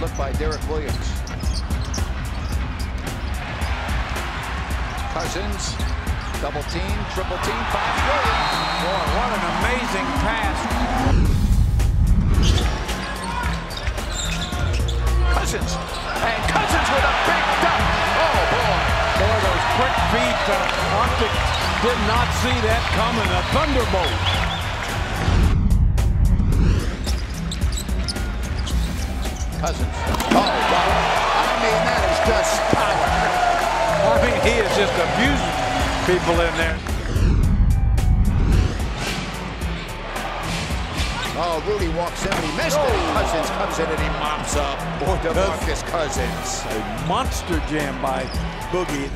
by Derrick Williams. Cousins, double team, triple team, finds Williams. Boy, what an amazing pass. Cousins, and Cousins with a big dunk. Oh, boy. Boy, those quick feet. Uh, Optic did not see that coming. A thunderbolt. Cousins. Oh, wow. I mean, that is just power. I mean, he is just abusing people in there. Oh, Rudy walks in and he missed it. Oh. Cousins comes in and he mops up. Boy, DeMarcus Cousins. A monster jam by Boogie.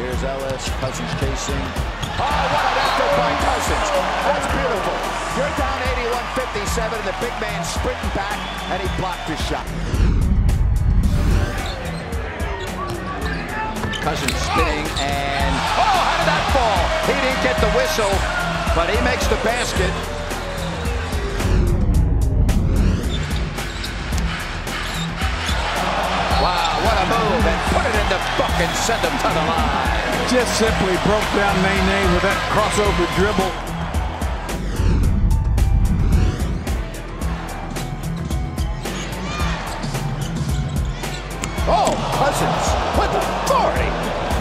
Here's Ellis. Cousins chasing. Oh, what an effort by 81-57 and the big man sprinting back and he blocked his shot. Cousins spinning and oh, how did that fall? He didn't get the whistle, but he makes the basket. Wow, what a move and put it in the bucket, send him to the line. Just simply broke down Nene with that crossover dribble. Cousins with authority.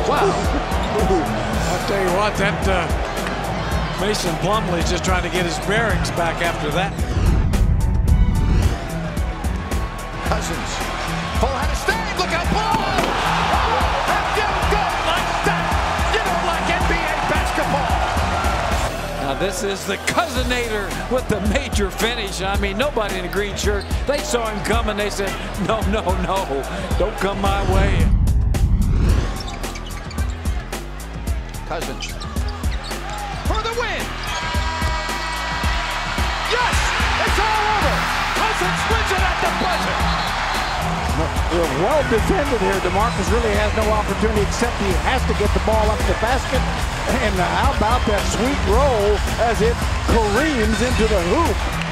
Wow. I'll tell you what, that uh, Mason Plumlee's just trying to get his bearings back after that. Now this is the Cousinator with the major finish. I mean, nobody in a green shirt, they saw him coming. They said, no, no, no, don't come my way. Cousins. Well defended here. DeMarcus really has no opportunity except he has to get the ball up the basket. And how about that sweet roll as it careens into the hoop?